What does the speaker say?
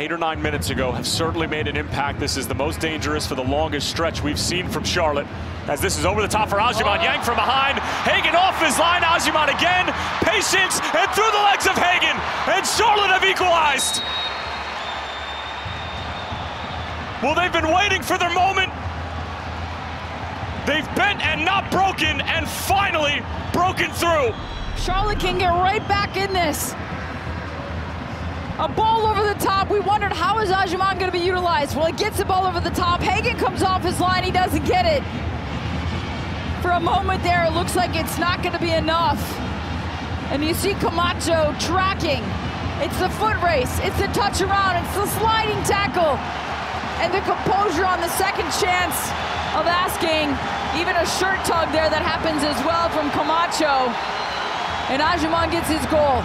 eight or nine minutes ago have certainly made an impact. This is the most dangerous for the longest stretch we've seen from Charlotte. As this is over the top for Agyemang. Oh. Yang from behind. Hagen off his line. Agyemang again. Patience and through the legs of Hagen. And Charlotte have equalized. Well, they've been waiting for their moment. They've bent and not broken, and finally broken through. Charlotte can get right back in this. A ball over the top. We wondered how is Agyemang going to be utilized. Well, he gets the ball over the top. Hagen comes off his line. He doesn't get it. For a moment there, it looks like it's not going to be enough. And you see Camacho tracking. It's the foot race. It's the touch around. It's the sliding tackle. And the composure on the second chance of asking. Even a shirt tug there that happens as well from Camacho. And Agyemang gets his goal.